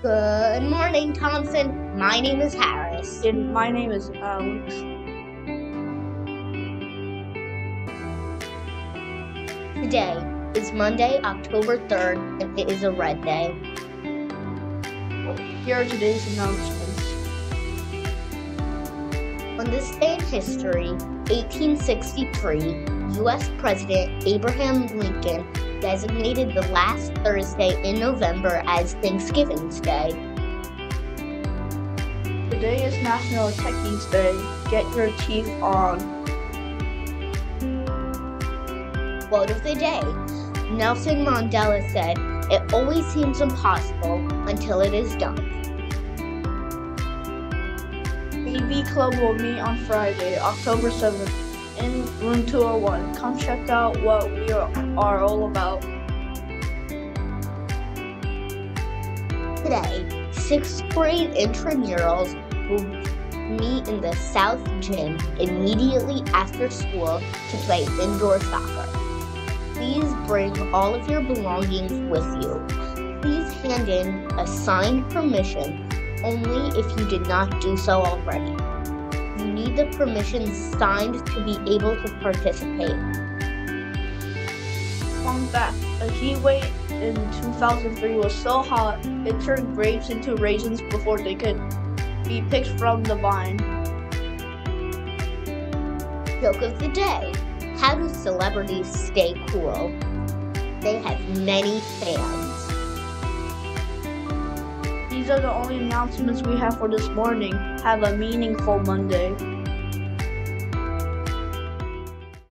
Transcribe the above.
Good morning, Thompson. My name is Harris. And my name is Alex. Today is Monday, October 3rd, and it is a red day. Here are today's announcements. On this day in history, 1863, U.S. President Abraham Lincoln designated the last Thursday in November as Thanksgiving's Day. Today is National Techies Day. Get your teeth on. Quote of the day Nelson Mandela said, It always seems impossible until it is done. AV Club will meet on Friday, October 7th in room 201. Come check out what we are, all about. Today, sixth grade intramurals will meet in the South Gym immediately after school to play indoor soccer. Please bring all of your belongings with you. Please hand in a signed permission only if you did not do so already. You need the permission signed to be able to participate. Fun fact a heat wave in 2003 was so hot it turned grapes into raisins before they could be picked from the vine. Joke of the day How do celebrities stay cool? They have many fans. These are the only announcements we have for this morning. Have a meaningful Monday.